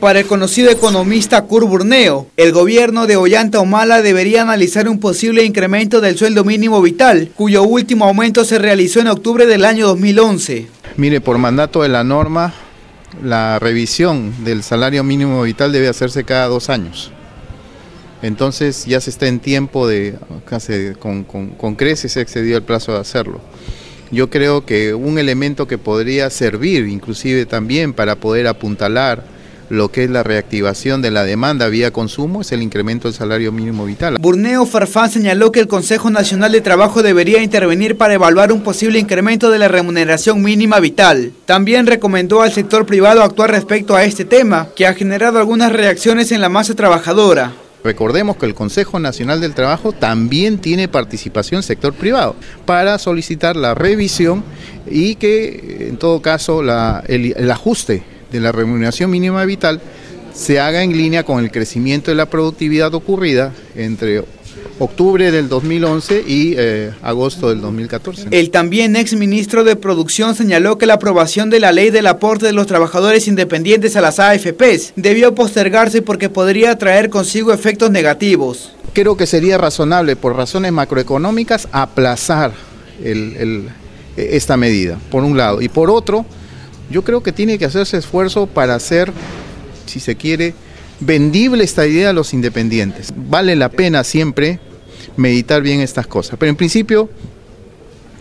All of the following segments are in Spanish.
Para el conocido economista Kurt Burneo, el gobierno de Ollanta Humala debería analizar un posible incremento del sueldo mínimo vital, cuyo último aumento se realizó en octubre del año 2011. Mire, por mandato de la norma, la revisión del salario mínimo vital debe hacerse cada dos años. Entonces ya se está en tiempo de, casi con, creces se excedió el plazo de hacerlo. Yo creo que un elemento que podría servir inclusive también para poder apuntalar lo que es la reactivación de la demanda vía consumo es el incremento del salario mínimo vital. Burneo Farfán señaló que el Consejo Nacional de Trabajo debería intervenir para evaluar un posible incremento de la remuneración mínima vital. También recomendó al sector privado actuar respecto a este tema, que ha generado algunas reacciones en la masa trabajadora. Recordemos que el Consejo Nacional del Trabajo también tiene participación sector privado para solicitar la revisión y que en todo caso la, el, el ajuste de la remuneración mínima vital se haga en línea con el crecimiento de la productividad ocurrida entre octubre del 2011 y eh, agosto del 2014. El también ex ministro de Producción señaló que la aprobación de la ley del aporte de los trabajadores independientes a las AFPs debió postergarse porque podría traer consigo efectos negativos. Creo que sería razonable, por razones macroeconómicas, aplazar el, el, esta medida, por un lado. Y por otro, yo creo que tiene que hacerse esfuerzo para hacer, si se quiere, vendible esta idea a los independientes. Vale la pena siempre meditar bien estas cosas, pero en principio,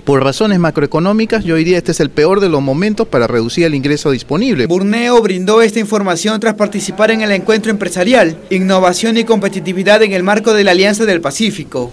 por razones macroeconómicas, yo diría este es el peor de los momentos para reducir el ingreso disponible. Burneo brindó esta información tras participar en el encuentro empresarial, innovación y competitividad en el marco de la Alianza del Pacífico.